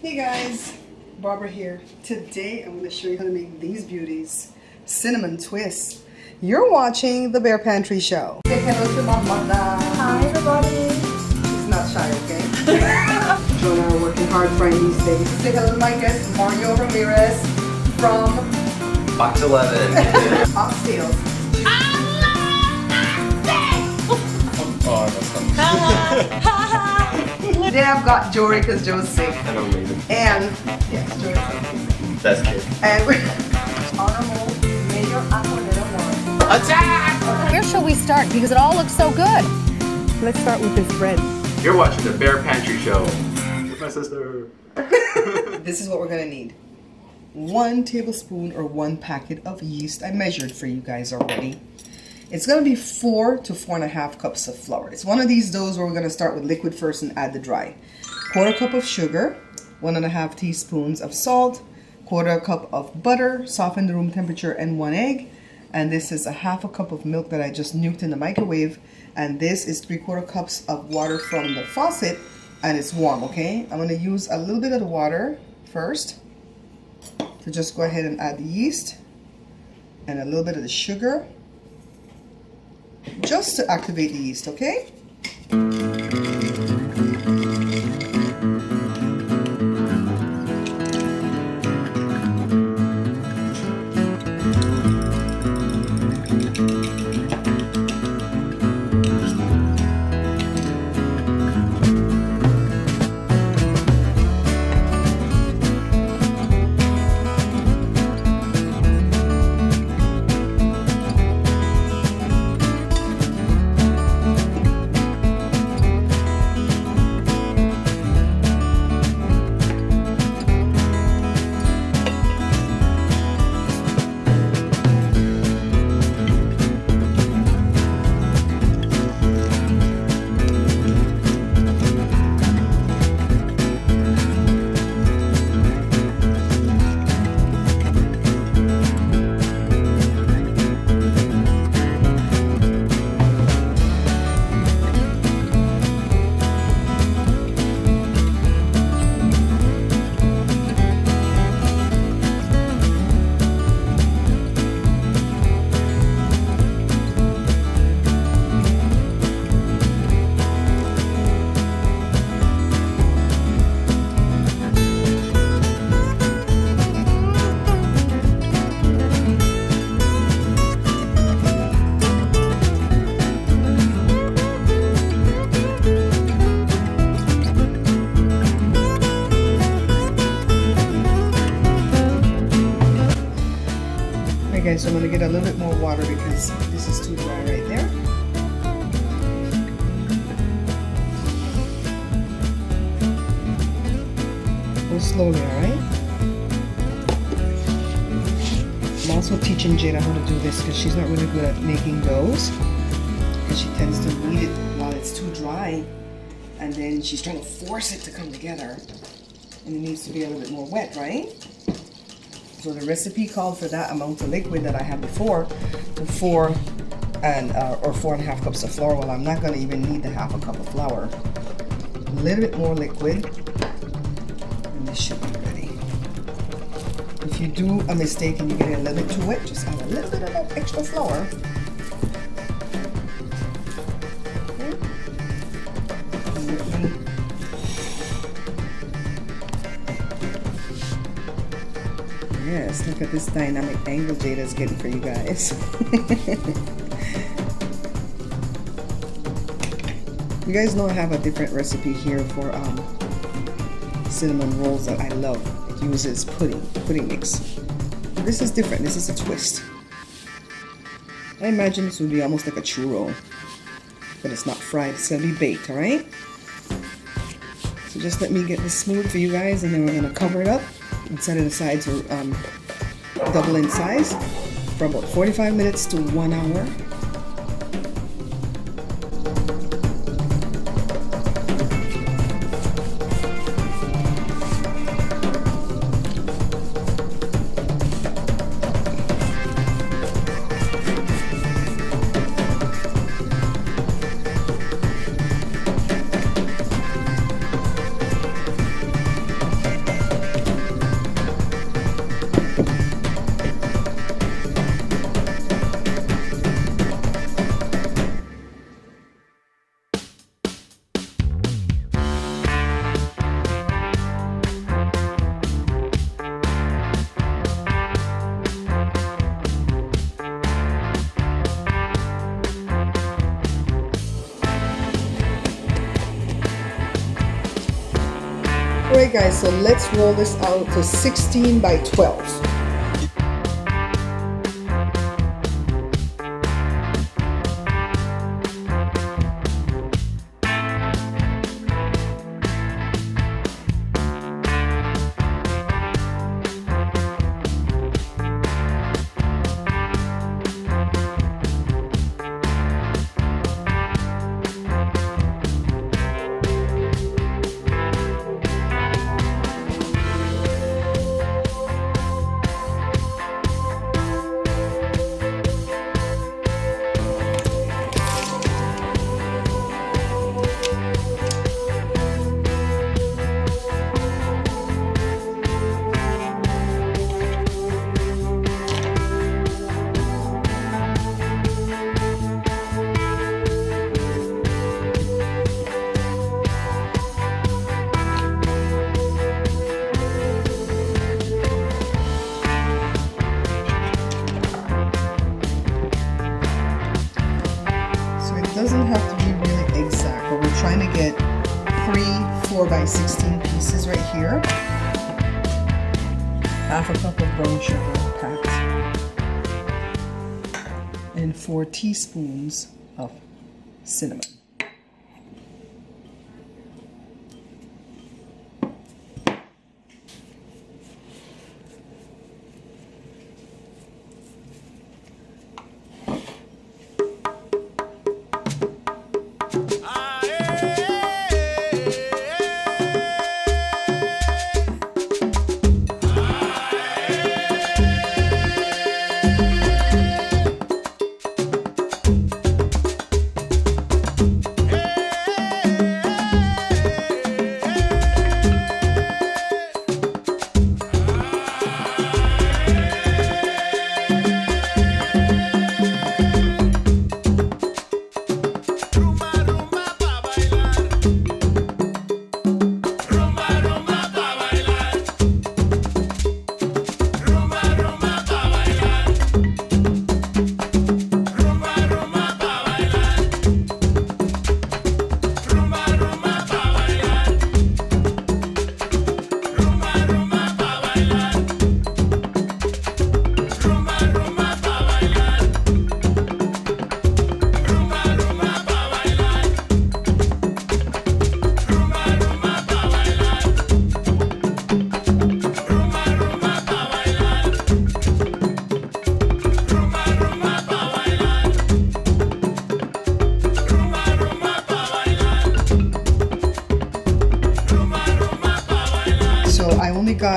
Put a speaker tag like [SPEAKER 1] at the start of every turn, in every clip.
[SPEAKER 1] Hey guys, Barbara here. Today I'm going to show you how to make these beauties. Cinnamon twists. You're watching The Bare Pantry Show. Say hello to my mother.
[SPEAKER 2] Hi everybody.
[SPEAKER 1] She's not shy, okay? Joe and I are working hard frying these days. Say hello to my guest, Mario Ramirez from
[SPEAKER 3] Box 11.
[SPEAKER 1] Oxtails. Today I've got Jory because Joe's sick.
[SPEAKER 3] I don't need it.
[SPEAKER 1] And, yes, Jory's sick.
[SPEAKER 3] Best kid.
[SPEAKER 1] And we're Honorable Mayor Aquilera
[SPEAKER 3] Attack!
[SPEAKER 2] Where shall we start? Because it all looks so good.
[SPEAKER 1] Let's start with this bread.
[SPEAKER 3] You're watching the Bare Pantry Show with my sister.
[SPEAKER 1] This is what we're gonna need. One tablespoon or one packet of yeast. I measured for you guys already. It's gonna be four to four and a half cups of flour. It's one of these doughs where we're gonna start with liquid first and add the dry. Quarter cup of sugar, one and a half teaspoons of salt, quarter cup of butter, softened to room temperature, and one egg. And this is a half a cup of milk that I just nuked in the microwave. And this is three quarter cups of water from the faucet and it's warm, okay? I'm gonna use a little bit of the water first to just go ahead and add the yeast and a little bit of the sugar just to activate the yeast, okay? Slowly, alright? I'm also teaching Jada how to do this because she's not really good at making those. Because she tends to knead it while it's too dry. And then she's trying to force it to come together. And it needs to be a little bit more wet, right? So the recipe called for that amount of liquid that I had before, to four and uh, or four and a half cups of flour. Well, I'm not going to even need the half a cup of flour. A little bit more liquid, this should be ready. If you do a mistake and you get it a little bit too wet, just add a little bit of that extra flour. Me Yes, look at this dynamic angle Jada is getting for you guys. you guys know I have a different recipe here for um, cinnamon rolls that I love. It uses pudding, pudding mix. But this is different. This is a twist. I imagine this would be almost like a churro, but it's not fried. It's gonna be baked, all right? So just let me get this smooth for you guys, and then we're gonna cover it up and set it aside to um, double in size for about 45 minutes to one hour. So let's roll this out to 16 by 12. By 16 pieces right here. Half a cup of brown sugar packed. And four teaspoons of cinnamon.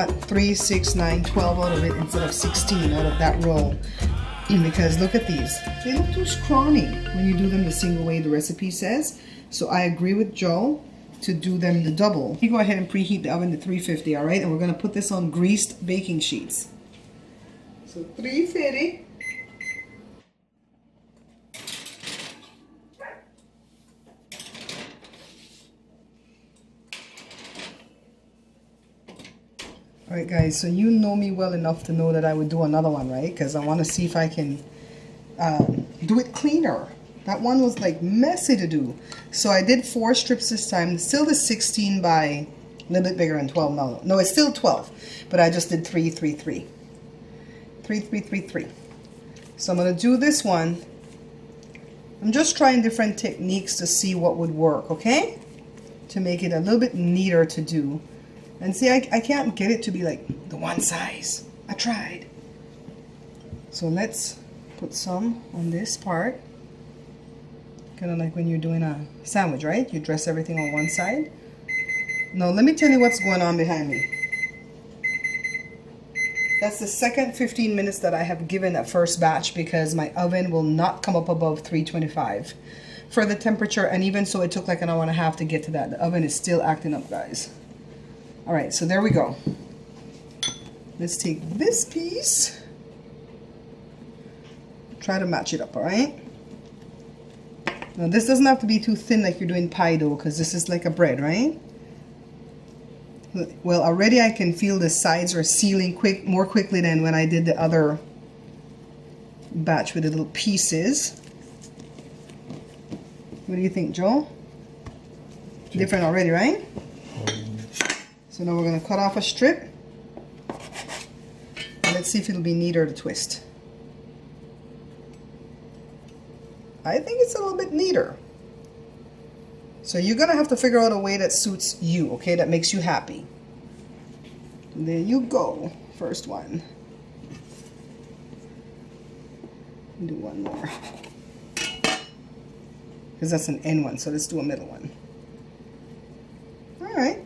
[SPEAKER 1] Got 3, 6, 9, 12 out of it instead of 16 out of that roll. Because look at these. They look too scrawny when you do them the single way the recipe says. So I agree with Joe to do them the double. You go ahead and preheat the oven to 350, all right? And we're gonna put this on greased baking sheets. So 350. All right, guys, so you know me well enough to know that I would do another one, right? Because I want to see if I can um, do it cleaner. That one was like messy to do. So I did four strips this time. Still the 16 by a little bit bigger than 12 now. No, it's still 12, but I just did three, three, three. Three, three, three, three. So I'm to do this one. I'm just trying different techniques to see what would work, okay? To make it a little bit neater to do. And see, I, I can't get it to be like the one size. I tried. So let's put some on this part. Kind of like when you're doing a sandwich, right? You dress everything on one side. Now, let me tell you what's going on behind me. That's the second 15 minutes that I have given that first batch because my oven will not come up above 325 for the temperature. And even so, it took like an hour and a half to get to that. The oven is still acting up, guys. All right, so there we go. Let's take this piece. Try to match it up, all right? Now this doesn't have to be too thin like you're doing pie dough because this is like a bread, right? Well, already I can feel the sides are sealing quick, more quickly than when I did the other batch with the little pieces. What do you think, Joel? Different already, right? So now we're going to cut off a strip. And let's see if it'll be neater to twist. I think it's a little bit neater. So you're going to have to figure out a way that suits you, okay? That makes you happy. There you go. First one. Do one more. Because that's an end one, so let's do a middle one. Alright.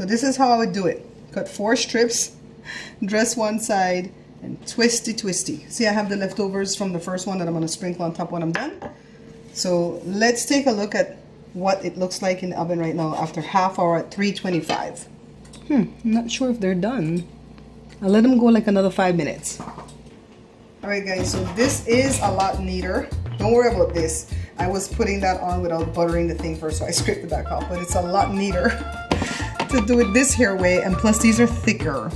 [SPEAKER 1] So this is how I would do it. Cut four strips, dress one side, and twisty twisty. See I have the leftovers from the first one that I'm going to sprinkle on top when I'm done. So let's take a look at what it looks like in the oven right now after half hour at 325. Hmm, I'm not sure if they're done. I'll let them go like another five minutes. Alright guys, so this is a lot neater. Don't worry about this. I was putting that on without buttering the thing first, so I scraped it back off, but it's a lot neater to do it this hair way, and plus these are thicker.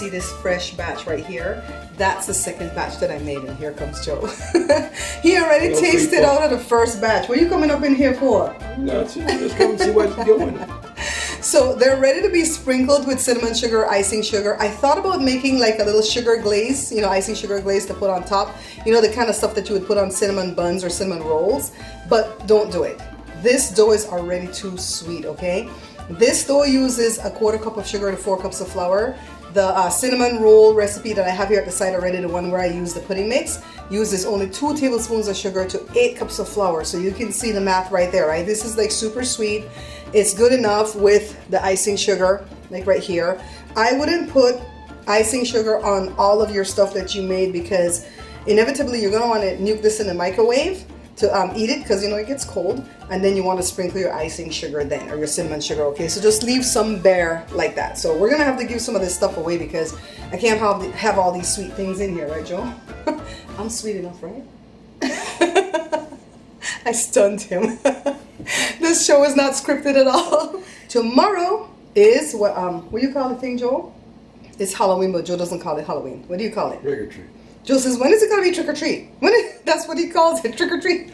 [SPEAKER 1] see this fresh batch right here. That's the second batch that I made, and here comes Joe. he already
[SPEAKER 3] free
[SPEAKER 1] tasted out of the first batch. What are you coming up in here for?
[SPEAKER 3] No, just come see what you're doing.
[SPEAKER 1] So they're ready to be sprinkled with cinnamon sugar, icing sugar. I thought about making like a little sugar glaze, you know, icing sugar glaze to put on top. You know, the kind of stuff that you would put on cinnamon buns or cinnamon rolls, but don't do it. This dough is already too sweet, okay? This dough uses a quarter cup of sugar to four cups of flour. The uh, cinnamon roll recipe that I have here at the side already, the one where I use the pudding mix, uses only two tablespoons of sugar to eight cups of flour. So you can see the math right there, right? This is like super sweet. It's good enough with the icing sugar, like right here. I wouldn't put icing sugar on all of your stuff that you made because inevitably you're gonna want to nuke this in the microwave to um, eat it because you know it gets cold and then you want to sprinkle your icing sugar then or your cinnamon sugar okay? So just leave some bare like that. So we're gonna have to give some of this stuff away because I can't have, have all these sweet things in here right Joe I'm sweet enough right? I stunned him. This show is not scripted at all. Tomorrow is what um what do you call the thing Joe it's Halloween but Joe doesn't call it Halloween. What do you call it?
[SPEAKER 3] Trigger tree.
[SPEAKER 1] Joe says, when is it going to be trick or treat? When is, that's what he calls it, trick or treat.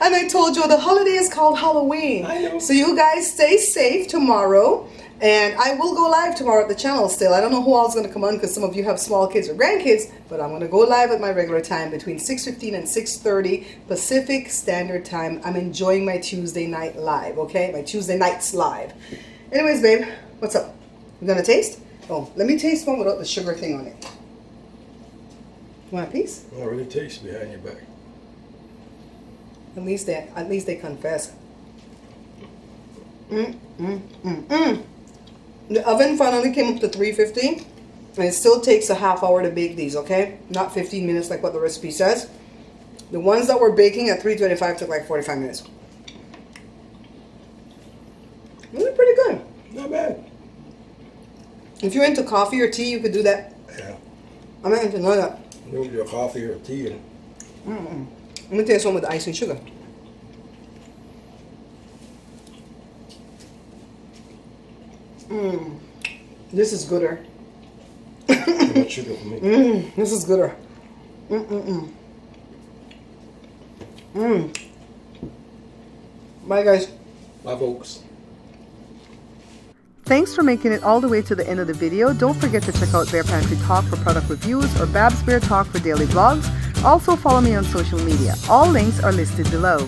[SPEAKER 1] And I told Joe the holiday is called Halloween.
[SPEAKER 3] I know.
[SPEAKER 1] So you guys stay safe tomorrow. And I will go live tomorrow at the channel still. I don't know who else is going to come on because some of you have small kids or grandkids. But I'm going to go live at my regular time between 6.15 and 6.30 Pacific Standard Time. I'm enjoying my Tuesday night live, okay? My Tuesday nights live. Anyways, babe, what's up? You going to taste? Oh, let me taste one without the sugar thing on it. Want a piece?
[SPEAKER 3] I really taste behind your back.
[SPEAKER 1] At least they, at least they confess. Mm, mm, mm, mm. The oven finally came up to 350, and it still takes a half hour to bake these. Okay, not 15 minutes like what the recipe says. The ones that were baking at 325 took like 45 minutes. Really pretty good.
[SPEAKER 3] Not bad.
[SPEAKER 1] If you're into coffee or tea, you could do that.
[SPEAKER 3] Yeah.
[SPEAKER 1] I'm not into none of that.
[SPEAKER 3] You want your coffee or tea and
[SPEAKER 1] Let me taste one with the icing sugar. Mmm. This is gooder.
[SPEAKER 3] too sugar for me.
[SPEAKER 1] Mmm. This is gooder. Mmm. Mmm. Bye, guys.
[SPEAKER 3] Bye, folks.
[SPEAKER 1] Thanks for making it all the way to the end of the video. Don't forget to check out Bare Pantry Talk for product reviews or Babs Bare Talk for daily vlogs. Also follow me on social media. All links are listed below.